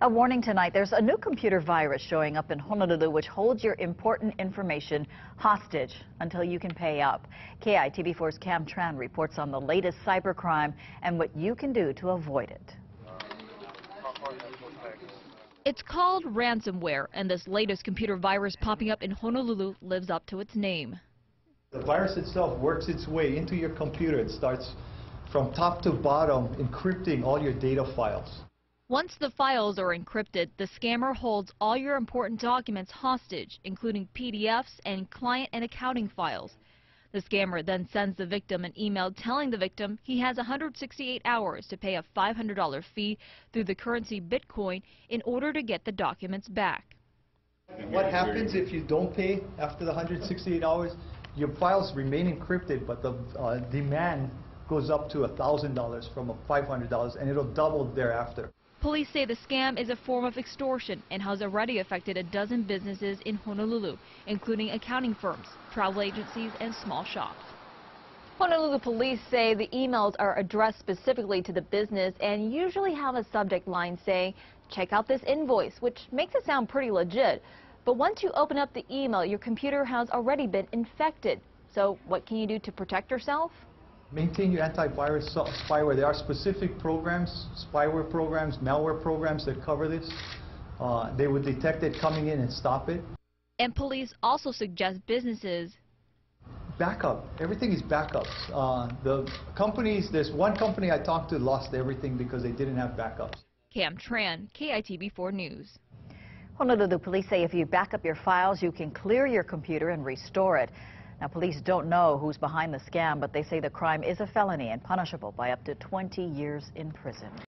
A warning tonight, there's a new computer virus showing up in Honolulu which holds your important information hostage until you can pay up. KITV4's Cam Tran reports on the latest cybercrime and what you can do to avoid it. It's called ransomware, and this latest computer virus popping up in Honolulu lives up to its name. The virus itself works its way into your computer. It starts from top to bottom encrypting all your data files. Once the files are encrypted, the scammer holds all your important documents hostage, including PDFs and client and accounting files. The scammer then sends the victim an email telling the victim he has 168 hours to pay a $500 fee through the currency Bitcoin in order to get the documents back. What happens if you don't pay after the 168 hours? Your files remain encrypted, but the uh, demand goes up to $1,000 from $500, and it'll double thereafter. Police say the scam is a form of extortion and has already affected a dozen businesses in Honolulu, including accounting firms, travel agencies, and small shops. Honolulu police say the emails are addressed specifically to the business and usually have a subject line saying, check out this invoice, which makes it sound pretty legit. But once you open up the email, your computer has already been infected. So what can you do to protect yourself? Maintain your antivirus spyware. There are specific programs, spyware programs, malware programs that cover this. Uh, they would detect it coming in and stop it. And police also suggest businesses backup. Everything is backups. Uh, the companies, there's one company I talked to lost everything because they didn't have backups. Cam Tran, KITV4 News. Honolulu police say if you back up your files, you can clear your computer and restore it. Now, police don't know who's behind the scam, but they say the crime is a felony and punishable by up to 20 years in prison.